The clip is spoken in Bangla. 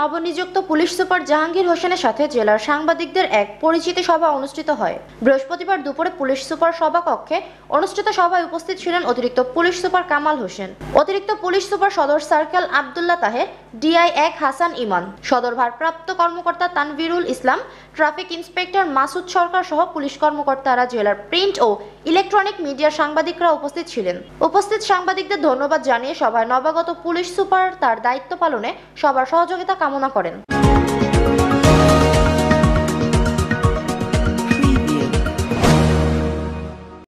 নবনিযুক্ত পুলিশ সুপার জাহাঙ্গীর হোসেনের সাথে জেলার সাংবাদিকদের এক পরিচিতি সভা অনুষ্ঠিত হয়। বৃহস্পতিবার দুপুরে পুলিশ সুপার অনুষ্ঠিত সভায় উপস্থিত ছিলেন অতিরিক্ত পুলিশ সুপার কামাল হোসেন। অতিরিক্ত পুলিশ সুপার সদর সার্কেল আবদুল্লাহ তাহের, ডিআই এক হাসান ইমান, সদর ভারপ্রাপ্ত কর্মকর্তা তানভিরুল ইসলাম, ট্রাফিক ইন্সপেক্টর মাসুদ সরকার সহ পুলিশ কর্মকর্তারা জেলার প্রিন্ট ও ইলেকট্রনিক মিডিয়ার সাংবাদিকরা উপস্থিত ছিলেন। উপস্থিত সাংবাদিকদের ধন্যবাদ জানিয়ে সভায় নবাগত পুলিশ সুপার তার দায়িত্ব পালনে সবার সহযোগিতা কামনা করেন।